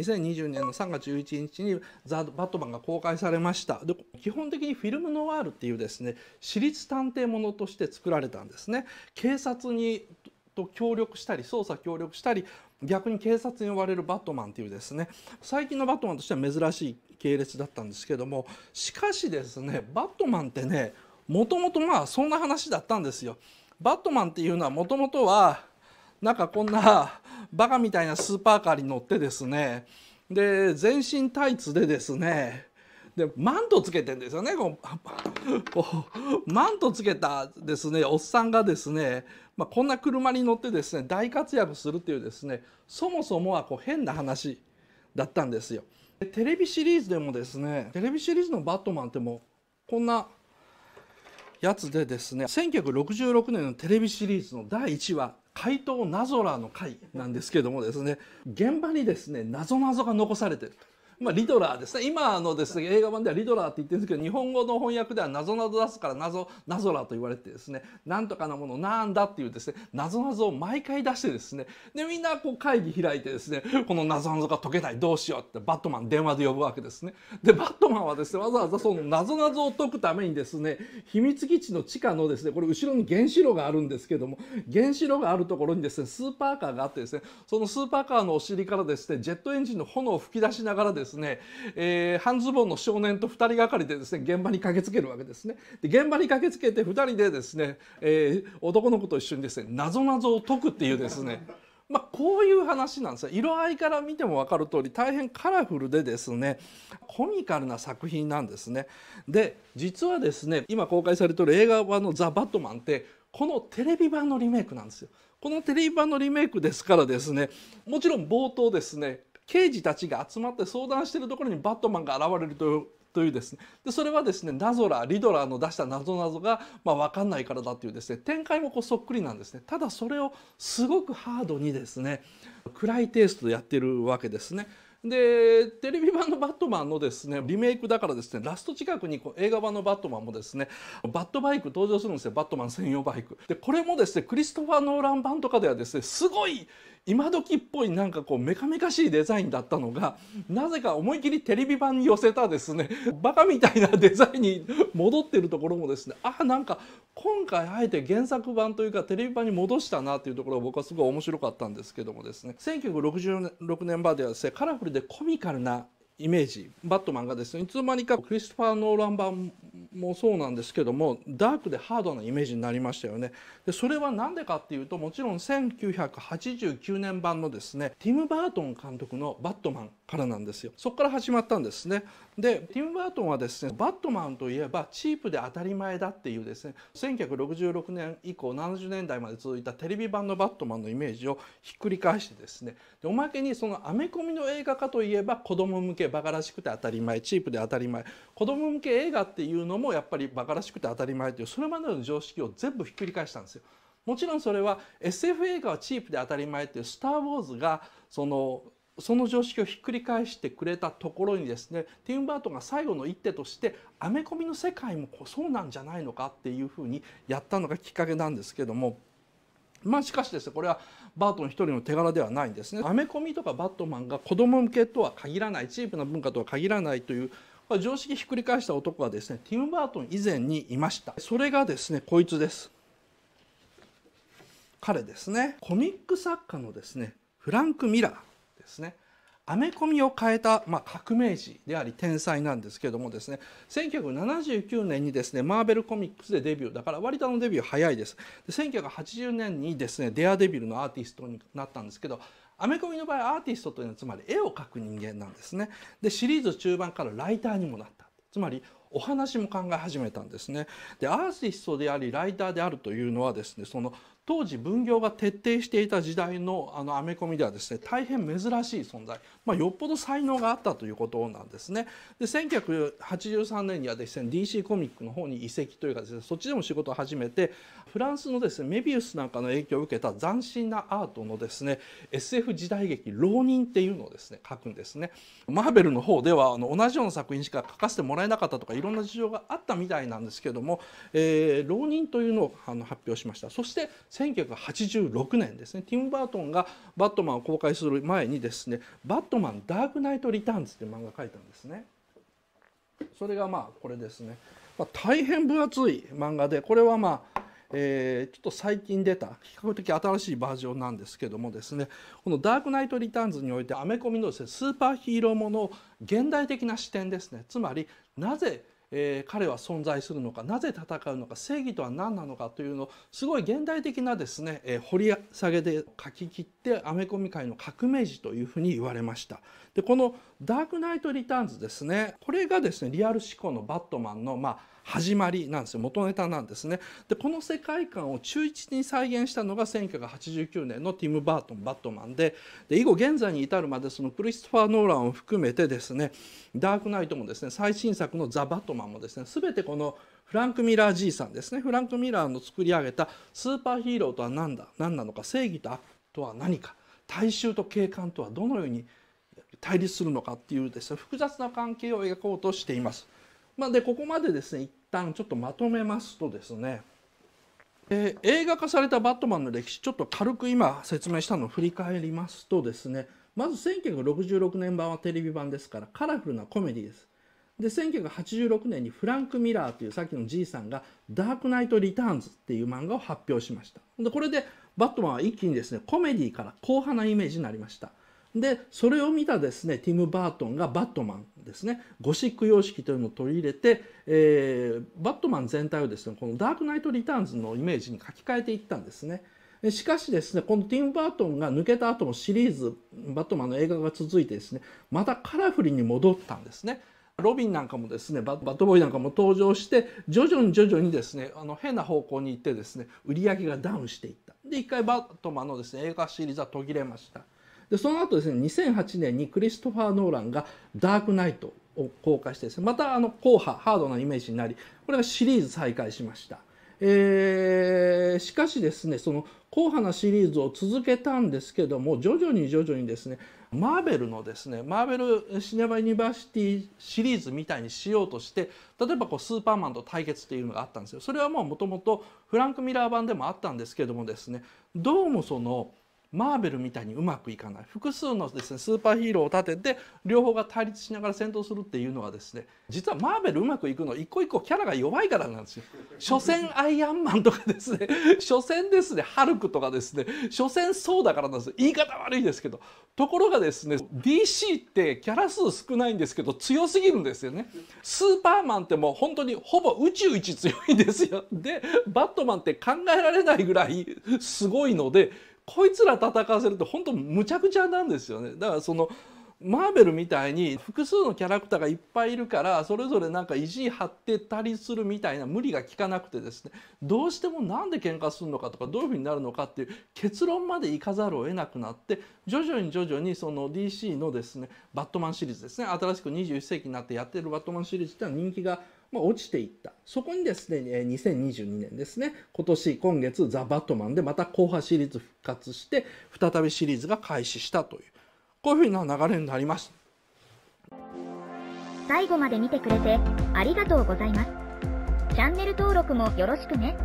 2020年の3月11日に「ザ・バットマン」が公開されましたで基本的にフィルムノワールっていうですね私立探偵ものとして作られたんですね警察にと協力したり捜査協力したり逆に警察に追われるバットマンっていうですね最近のバットマンとしては珍しい系列だったんですけどもしかしですねバットマンってねもともとまあそんな話だったんですよ。バットマンっていうのはもともとはなんかこんなバカみたいなスーパーカーに乗ってですね。で全身タイツでですね。でマントつけてんですよね。こうマントつけたですねおっさんがですね、まあ、こんな車に乗ってですね大活躍するっていうですねそもそもはこう変な話だったんですよ。テレビシリーズでもですねテレビシリーズの「バットマン」ってもうこんなやつでですね1966年のテレビシリーズの第1話「怪盗ナゾラーの会」なんですけどもですね現場にですねなぞなぞが残されてると。まあ、リドラーですね。今のですね映画版ではリドラーって言ってるんですけど日本語の翻訳では謎々出すから謎謎ラーと言われてですねなんとかなものなんだっていうですね謎々を毎回出してですねでみんなこう会議開いてですねこの謎々が解けないどうしようってバットマン電話で呼ぶわけですね。でバットマンはですねわざわざその謎々を解くためにですね秘密基地の地下のですねこれ後ろに原子炉があるんですけども原子炉があるところにですねスーパーカーがあってですねそのスーパーカーのお尻からですねジェットエンジンの炎を吹き出しながらですね、ですねえー、半ズボンの少年と2人がかりでですね現場に駆けつけるわけですね。で現場に駆けつけて2人でですね、えー、男の子と一緒にですね謎々を解くっていうですねまあ、こういう話なんですよ色合いから見ても分かる通り大変カラフルでですねコミカルな作品なんですね。で実はですね今公開されてる映画版の「ザ・バットマン」ってこのテレビ版のリメイクなんですよ。このテレビ版のリメイクですからですねもちろん冒頭ですね刑事たちが集まって相談しているところにバットマンが現れるというというですねでそれはですねナゾラリドラーの出した謎々が、まあ、分かんないからだっていうですね展開もこうそっくりなんですねただそれをすごくハードにですね暗いテイストでやってるわけですね。でテレビ版の「バットマン」のですねリメイクだからですねラスト近くにこう映画版の「バットマン」もですねバットバイク登場するんですよバットマン専用バイク。でこれもですねクリストファー・ノーラン版とかではですねすごい今時っぽいなんかこうメカメカしいデザインだったのがなぜか思い切りテレビ版に寄せたですね。バカみたいなデザインに戻ってるところもですね。あなんか今回あえて原作版というかテレビ版に戻したなというところが僕はすごい面白かったんですけどもですね。1966年版ではですねカラフルでコミカルなイメージバットマンがですねいつの間にかクリストファー・ノーラン版もそうなんですけどもダークでハードなイメージになりましたよね。でそれは何でかっていうともちろん1989年版のですねティム・バートン監督の「バットマン」からなんですよ。そこから始まったんですね。でティム・バートンはですねバットマンといえばチープで当たり前だっていうですね1966年以降70年代まで続いたテレビ版のバットマンのイメージをひっくり返してですねでおまけにそのアメコミの映画化といえば子供向けバカらしくて当たり前チープで当たり前子供向け映画っていうのもやっぱりバカらしくて当たり前というそれまでの常識を全部ひっくり返したんですよ。もちろんそれは SF 映画はチープで当たり前っていう「スター・ウォーズ」がそのその常識をひっくり返してくれたところにですねティム・バートンが最後の一手としてアメコミの世界もそうなんじゃないのかっていうふうにやったのがきっかけなんですけどもまあしかしですねこれはバートン一人の手柄ではないんですね。アメコミとかバットマンが子供向けとは限らないチープな文化とは限らないという常識ひっくり返した男はですねティム・バートン以前にいました。それがですねこいつです。彼ですねコミック作家のですねフランク・ミラーですね。アメコミを変えた、まあ、革命児であり天才なんですけどもですね1979年にですねマーベルコミックスでデビューだから割とのデビュー早いです。で1980年にですねデアデビルのアーティストになったんですけどアメコミの場合アーティストというのはつまり絵を描く人間なんですね。でシリーズ中盤からライターにもなった。つまりお話も考え始めたんですね。でアーティストでありライターであるというのはですねその当時分業が徹底していた時代のアメコミではですね大変珍しい存在、まあ、よっぽど才能があったということなんですね。で1983年にはですね DC コミックの方に移籍というかですねそっちでも仕事を始めてフランスのですねメビウスなんかの影響を受けた斬新なアートのですね SF 時代劇「浪人」っていうのをですね書くんですね。マーベルの方ではあの同じような作品しか書かせてもらえなかったとかいろんな事情があったみたいなんですけども、えー、浪人というのをあの発表しましたそして1986年ですね。ティム・バートンがバットマンを公開する前にですね「バットマンダークナイト・リターンズ」という漫画を描いたんですね。それがまあこれですね、まあ、大変分厚い漫画でこれはまあえー、ちょっと最近出た比較的新しいバージョンなんですけどもですね。この「ダークナイト・リターンズ」においてアメコミのです、ね、スーパーヒーローもの現代的な視点ですね。つまりなぜえー、彼は存在するのかなぜ戦うのか正義とは何なのかというのをすごい現代的なですね、えー、掘り下げで書き切っててアメコミ界の革命児というふうに言われました。でこの「ダークナイト・リターンズ」ですね。これがですねリアル思考のバットマンのまあ始まりなんですよ。元ネタなんですね。でこの世界観を忠実に再現したのが1989年のティム・バートンバットマンで。で以後現在に至るまでそのクリストファー・ノーランを含めてですねダークナイトもですね最新作の「ザ・バットマン」もですね全てこのフランク・ミラー爺さんですね。フランク・ミラーの作り上げたスーパーヒーローとは何だ何なのか正義と悪とは何か大衆と警官とはどのように対立するのかっていうですね複雑な関係を描こうとしています。まあ、でここまでですね一旦ちょっとまとめますとですね、えー、映画化されたバットマンの歴史ちょっと軽く今説明したのを振り返りますとですねまず1966年版はテレビ版ですからカラフルなコメディです。で1986年にフランク・ミラーというさっきのじいさんが「ダークナイト・リターンズ」っていう漫画を発表しましたでこれでバットマンは一気にですねコメディから硬派なイメージになりましたでそれを見たですねティム・バートンがバットマンですねゴシック様式というのを取り入れて、えー、バットマン全体をですねこのダークナイト・リターンズのイメージに書き換えていったんですね。しかしですねこのティム・バートンが抜けた後もシリーズバットマンの映画が続いてですねまたカラフルに戻ったんですね。ロビンなんかもですねバットボーイなんかも登場して徐々に徐々にですねあの変な方向に行ってですね売り上げがダウンしていったで一回バットマンのですね映画シリーズは途切れましたでその後ですね2008年にクリストファー・ノーランが「ダークナイト」を公開してですねまたあの硬派ハードなイメージになりこれがシリーズ再開しました。えー、しかしですねその硬派なシリーズを続けたんですけども徐々に徐々にですねマーベルのですねマーベル・シネマ・ユニバーシティシリーズみたいにしようとして例えばこうスーパーマンと対決っていうのがあったんですよ。それはもともとフランク・ミラー版でもあったんですけどもですねどうもそのマーベルみたいにうまくいかない複数のですねスーパーヒーローを立てて両方が対立しながら戦闘するっていうのはですね実はマーベルうまくいくの一個一個キャラが弱いからなんですよ。所詮アイアンマンとかですね所詮ですねハルクとかですね所詮そうだからなんです言い方悪いですけどところがですね DC ってキャラ数少ないんですけど強すぎるんですよね。スーパーマンってもう本当にほぼ宇宙一強いんですよ。でバットマンって考えられないぐらいすごいのでこいつら戦わせると本当むちゃくちゃなんですよね。だからそのマーベルみたいに複数のキャラクターがいっぱいいるからそれぞれなんか意地張ってたりするみたいな無理が効かなくてですね。どうしてもなんで喧嘩するのかとかどういうふうになるのかっていう結論までいかざるを得なくなって徐々に徐々にその DC のですねバットマンシリーズですね。新しく21世紀になってやってるバットマンシリーズっていうのは人気がまあ、落ちていった。そこにですね2022年ですね。今年今月「ザ・バットマン」でまた後半シリーズ復活して再びシリーズが開始したという。こういうふうな流れになります最後まで見てくれてありがとうございます。チャンネル登録もよろしくね。